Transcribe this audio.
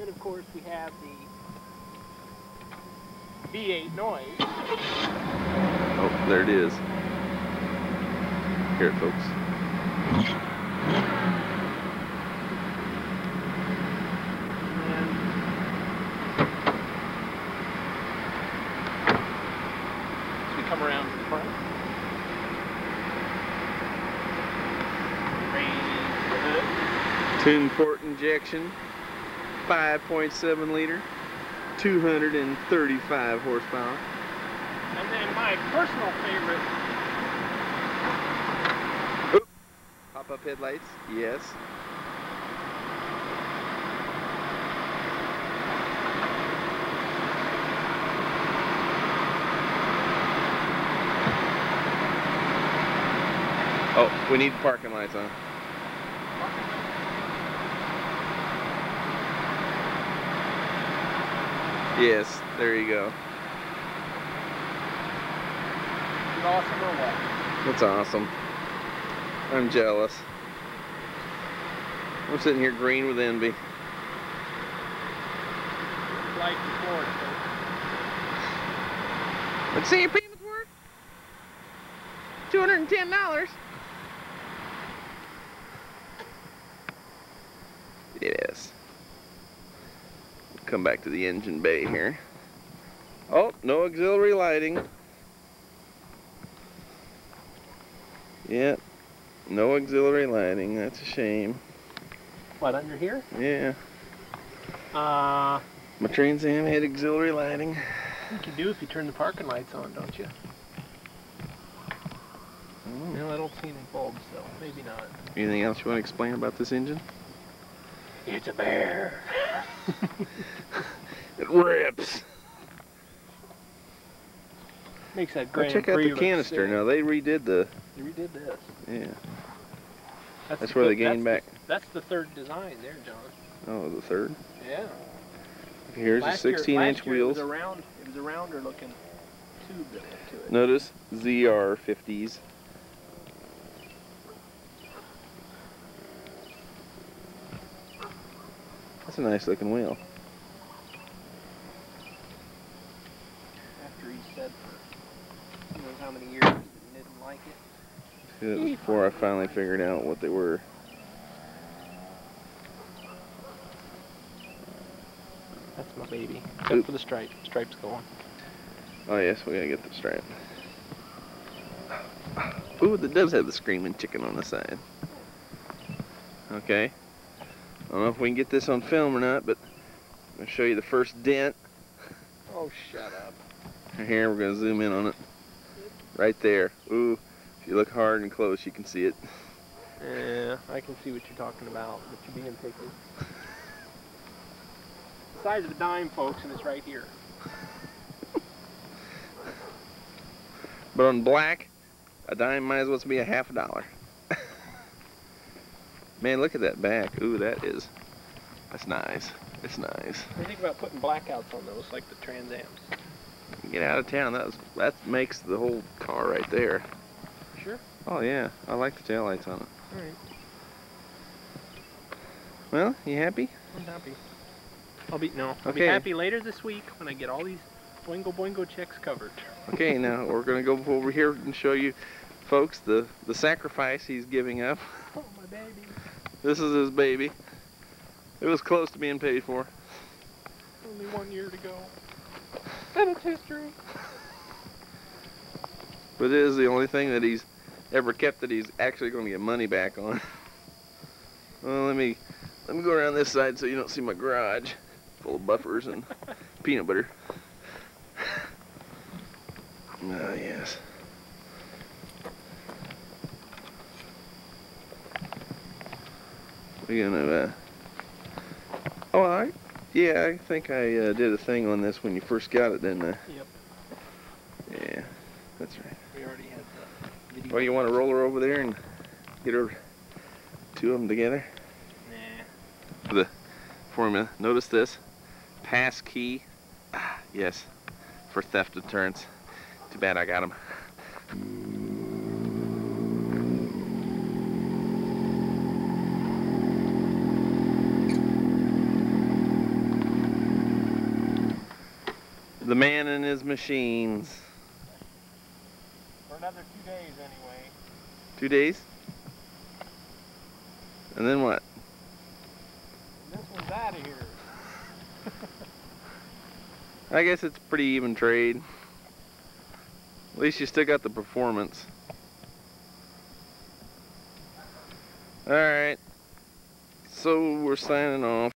then, of course, we have the V8 noise. Oh, there it is. Here, folks. And as we come around to the front, raise the hood. Tune port injection, 5.7 liter, 235 horsepower. And then my personal favorite, Pop-up headlights, yes. Oh, we need parking lights on. Yes, there you go. Awesome. That's awesome. I'm jealous. I'm sitting here green with envy. Let's see your payments work. $210. Come back to the engine bay here. Oh, no auxiliary lighting. Yep. No auxiliary lighting. That's a shame. What, under here? Yeah. Uh, My Trans Am had auxiliary lighting. you can do if you turn the parking lights on, don't you? Oh. No, I don't see any bulbs, though. Maybe not. Anything else you want to explain about this engine? It's a bear. it rips. Makes that oh, grand. Check out the canister. Now they redid the. They redid this. Yeah. That's, that's the where they gained back. The, that's the third design there, John. Oh, the third. Yeah. Here's last the 16 year, inch wheels. It was a round, it was a rounder looking tube that went to it. Notice ZR50s. That's a nice looking wheel. After he said for who knows how many years he didn't like it. That was before I finally figured out what they were. That's my baby. Except Oop. for the stripe. Stripe's going. Oh yes, we gotta get the stripe. Ooh, that does have the screaming chicken on the side. Okay. I don't know if we can get this on film or not, but I'm gonna show you the first dent. Oh, shut up. Here, we're gonna zoom in on it. Right there. Ooh, if you look hard and close, you can see it. Yeah, I can see what you're talking about, but you're being picky. the Size of a dime, folks, and it's right here. But on black, a dime might as well be a half a dollar. Man, look at that back. Ooh, that is, that's nice. It's nice. What do you think about putting blackouts on those, like the Trans Ams? Get out of town. That was, that makes the whole car right there. Sure. Oh yeah, I like the taillights on it. All right. Well, you happy? I'm happy. I'll be no. I'll be Okay. happy later this week when I get all these boingo boingo checks covered. Okay, now we're gonna go over here and show you, folks, the the sacrifice he's giving up. Oh my baby. This is his baby. It was close to being paid for. Only one year to go. And it's history. But it is the only thing that he's ever kept that he's actually going to get money back on. Well, let me let me go around this side so you don't see my garage full of buffers and peanut butter. Ah, yes. We're gonna. Uh... Oh, I. Yeah, I think I uh, did a thing on this when you first got it, didn't I? Yep. Yeah, that's right. We already had the video. Well, you want to roll her over there and get her two of them together? Nah. The formula. Notice this. Pass key. Ah, yes. For theft deterrence. Too bad I got him. Man and his machines. For another two days anyway. Two days? And then what? And this one's out of here. I guess it's pretty even trade. At least you still got the performance. Alright. So we're signing off.